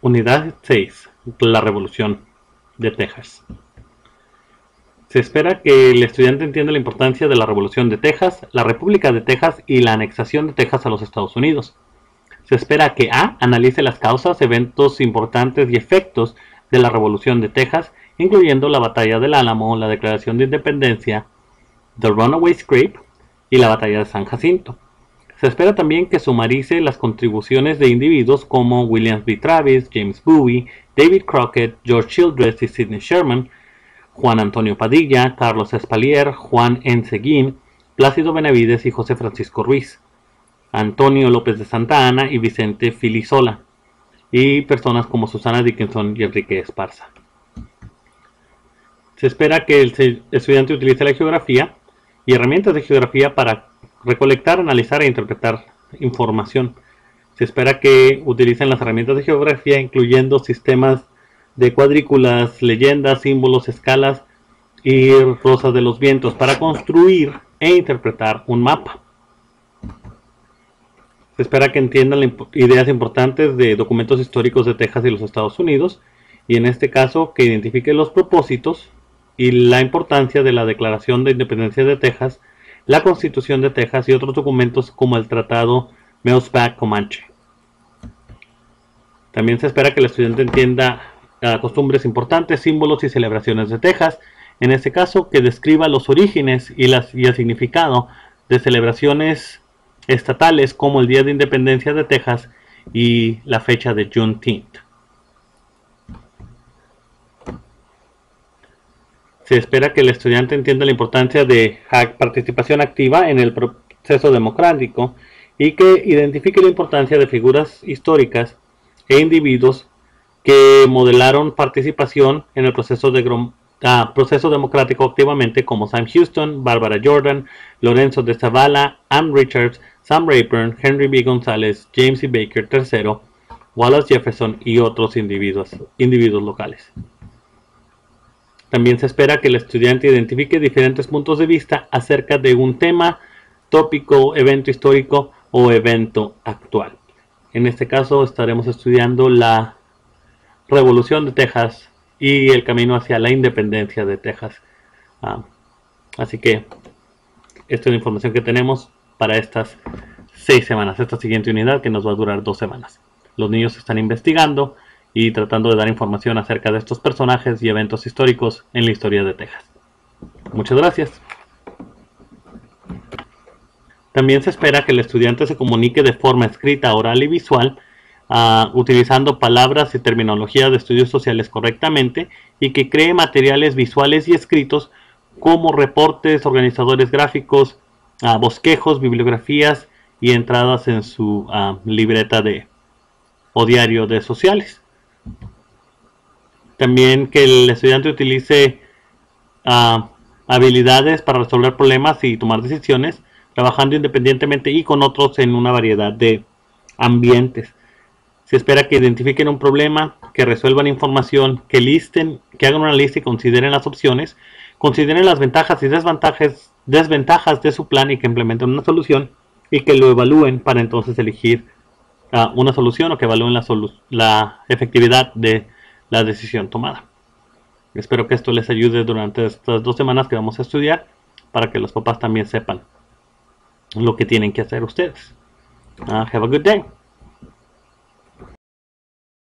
Unidad 6. La Revolución de Texas. Se espera que el estudiante entienda la importancia de la Revolución de Texas, la República de Texas y la anexación de Texas a los Estados Unidos. Se espera que A analice las causas, eventos importantes y efectos de la Revolución de Texas, incluyendo la Batalla del Álamo, la Declaración de Independencia, The Runaway Script y la Batalla de San Jacinto. Se espera también que sumarice las contribuciones de individuos como William B. Travis, James Bowie, David Crockett, George Childress y Sidney Sherman, Juan Antonio Padilla, Carlos Espalier, Juan Enseguín, Plácido Benavides y José Francisco Ruiz, Antonio López de Santa Ana y Vicente Filisola, y personas como Susana Dickinson y Enrique Esparza. Se espera que el estudiante utilice la geografía y herramientas de geografía para recolectar, analizar e interpretar información. Se espera que utilicen las herramientas de geografía, incluyendo sistemas de cuadrículas, leyendas, símbolos, escalas y rosas de los vientos para construir e interpretar un mapa. Se espera que entiendan ideas importantes de documentos históricos de Texas y los Estados Unidos y en este caso que identifique los propósitos y la importancia de la Declaración de Independencia de Texas, la Constitución de Texas y otros documentos como el Tratado Meusback-Comanche. También se espera que el estudiante entienda costumbres importantes, símbolos y celebraciones de Texas. En este caso, que describa los orígenes y, y el significado de celebraciones estatales como el Día de Independencia de Texas y la fecha de Juneteenth. Se espera que el estudiante entienda la importancia de participación activa en el proceso democrático y que identifique la importancia de figuras históricas e individuos que modelaron participación en el proceso, de, ah, proceso democrático activamente como Sam Houston, Barbara Jordan, Lorenzo de Zavala, Ann Richards, Sam Rayburn, Henry B. González, James E. Baker III, Wallace Jefferson y otros individuos, individuos locales. También se espera que el estudiante identifique diferentes puntos de vista acerca de un tema, tópico, evento histórico o evento actual. En este caso estaremos estudiando la revolución de Texas y el camino hacia la independencia de Texas. Ah, así que esta es la información que tenemos para estas seis semanas, esta siguiente unidad que nos va a durar dos semanas. Los niños están investigando y tratando de dar información acerca de estos personajes y eventos históricos en la historia de Texas. Muchas gracias. También se espera que el estudiante se comunique de forma escrita, oral y visual utilizando palabras y terminología de estudios sociales correctamente y que cree materiales visuales y escritos como reportes, organizadores gráficos, bosquejos, bibliografías y entradas en su libreta de o diario de sociales. También que el estudiante utilice habilidades para resolver problemas y tomar decisiones, trabajando independientemente y con otros en una variedad de ambientes. Se espera que identifiquen un problema, que resuelvan información, que listen, que hagan una lista y consideren las opciones, consideren las ventajas y desventajas, desventajas de su plan y que implementen una solución y que lo evalúen para entonces elegir uh, una solución o que evalúen la, la efectividad de la decisión tomada. Espero que esto les ayude durante estas dos semanas que vamos a estudiar para que los papás también sepan lo que tienen que hacer ustedes. Uh, have a good day.